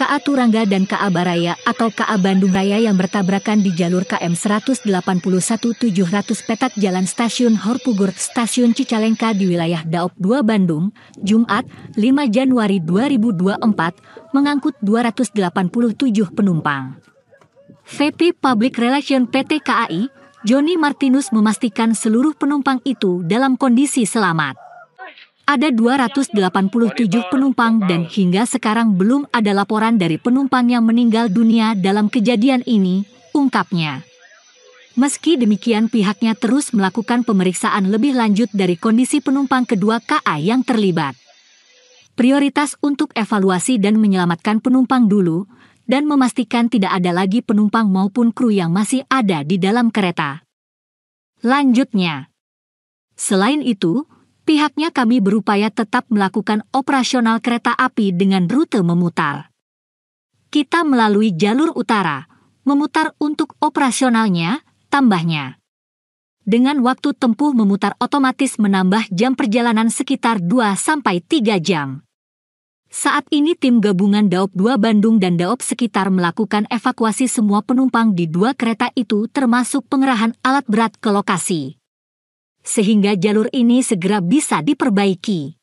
KA Turangga dan KA Baraya atau KA Bandung Raya yang bertabrakan di jalur KM 181 700 petak Jalan Stasiun Horpugur Stasiun Cicalengka di wilayah Daop 2 Bandung, Jumat 5 Januari 2024, mengangkut 287 penumpang. VP Public Relation PT KAI, Joni Martinus memastikan seluruh penumpang itu dalam kondisi selamat. Ada 287 penumpang dan hingga sekarang belum ada laporan dari penumpang yang meninggal dunia dalam kejadian ini, ungkapnya. Meski demikian pihaknya terus melakukan pemeriksaan lebih lanjut dari kondisi penumpang kedua KA yang terlibat. Prioritas untuk evaluasi dan menyelamatkan penumpang dulu, dan memastikan tidak ada lagi penumpang maupun kru yang masih ada di dalam kereta. Lanjutnya, selain itu, pihaknya kami berupaya tetap melakukan operasional kereta api dengan rute memutar. Kita melalui jalur utara, memutar untuk operasionalnya, tambahnya. Dengan waktu tempuh memutar otomatis menambah jam perjalanan sekitar 2-3 jam. Saat ini tim gabungan Daop 2 Bandung dan Daop sekitar melakukan evakuasi semua penumpang di dua kereta itu termasuk pengerahan alat berat ke lokasi. Sehingga jalur ini segera bisa diperbaiki.